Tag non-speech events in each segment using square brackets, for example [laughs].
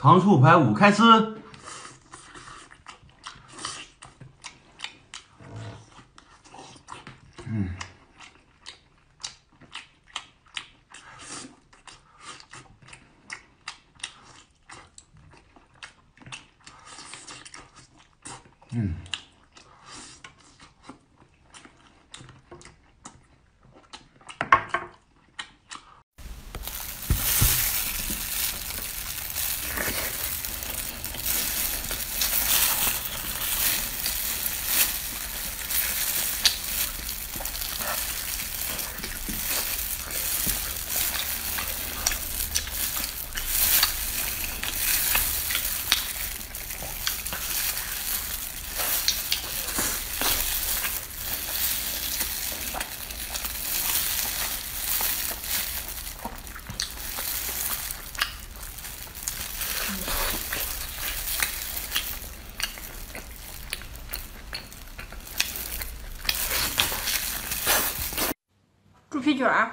糖醋排骨开吃。猪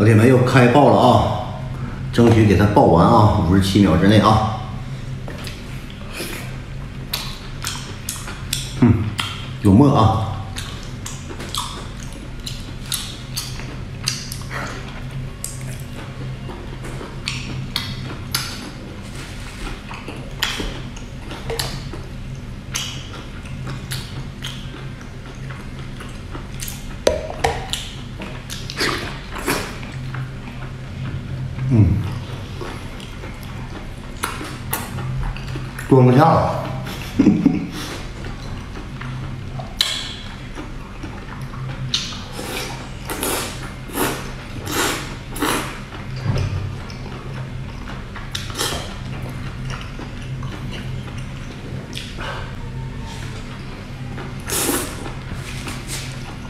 老铁们又开爆了啊！争取给它爆完啊，五十七秒之内啊。嗯，有墨啊。嗯，端不下了。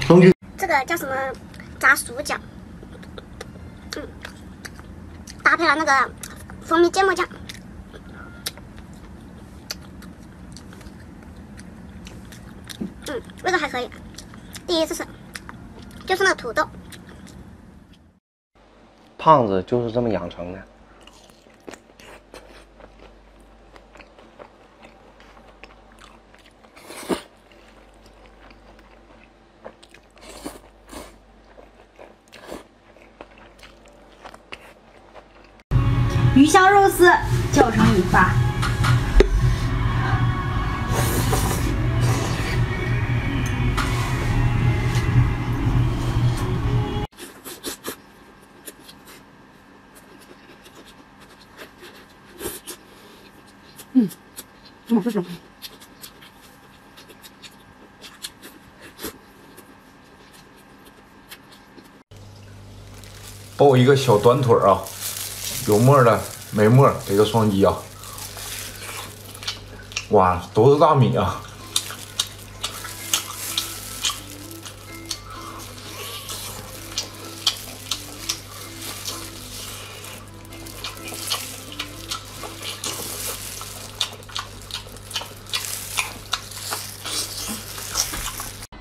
东西这个叫什么？炸薯角，搭配了那个蜂蜜芥末酱，嗯，味道还可以。第一次吃，就是那土豆，胖子就是这么养成的。鱼香肉丝教程已发。嗯，我是什么？包一个小短腿啊，有沫的没沫给个双击啊！哇，都是大米啊！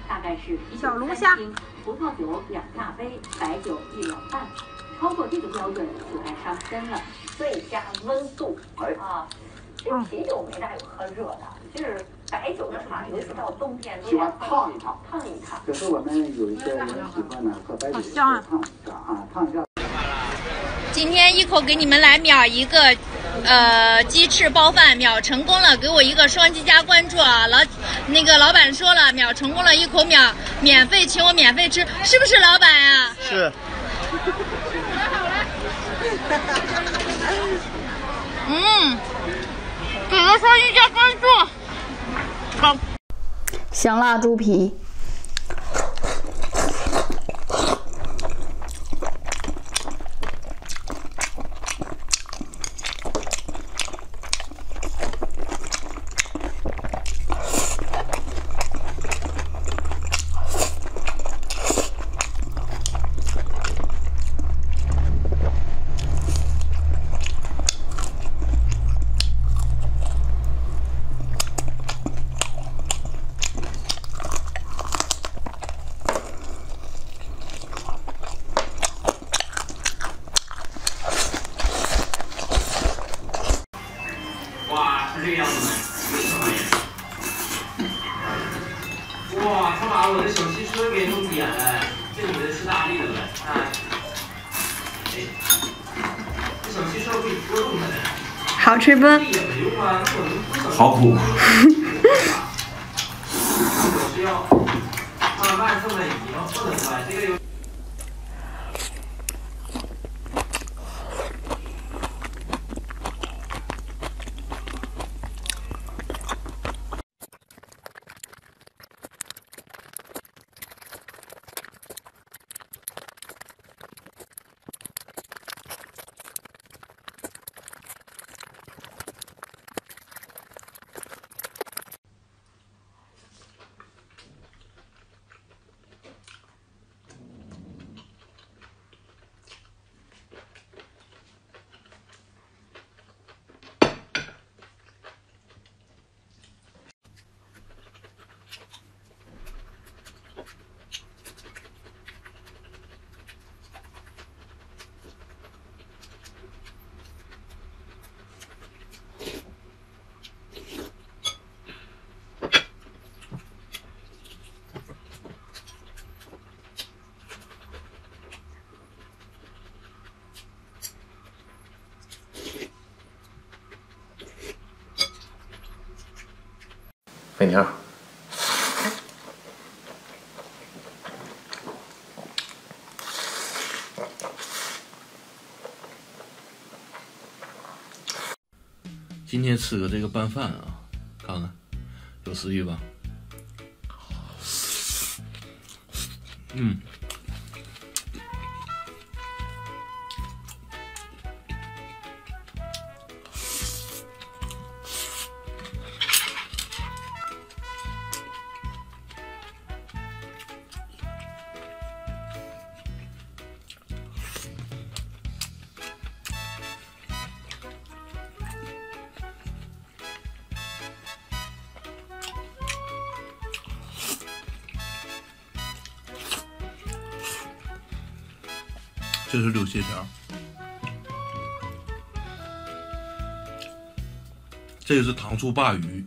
大概是小龙虾葡萄酒两大杯，白酒一两半，超过这个标准就该上身了。最佳温度啊，这啤酒没大有喝热的，就是白酒的话，尤其到冬天都喜欢烫一烫，烫一烫。可是我们有一些人喜欢呢，喝白酒好香啊烫一下啊，烫一下。今天一口给你们来秒一个，呃，鸡翅包饭，秒成功了，给我一个双击加关注啊！老那个老板说了，秒成功了，一口秒免费，请我免费吃，是不是老板啊？是。[laughs] 嗯，给个双击加关注。好。香辣猪皮。不？也没用啊，那我能多少？好苦。[laughs] 今天吃的这个拌饭啊看看有食欲吧？嗯。这是柳蟹条，这个是糖醋鲅鱼。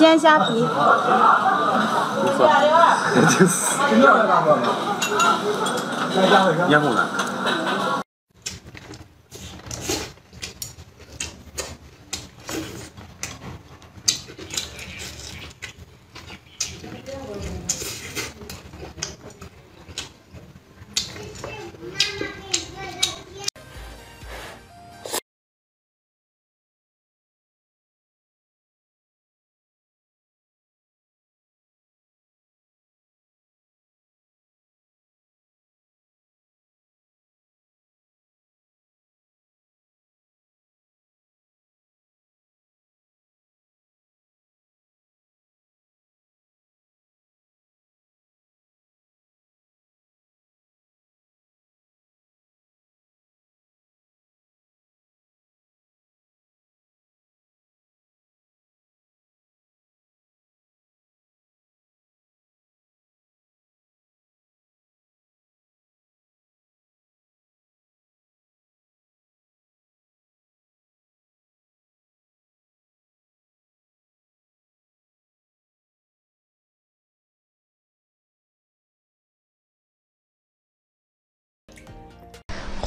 鲜虾皮。[laughs] [laughs] 烟雾弹。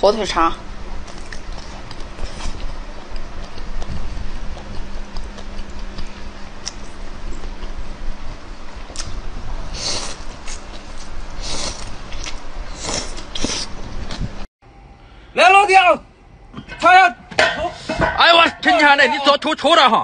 火腿肠，来老弟，他要，哎呀，我天哪，来，你做偷抽的哈。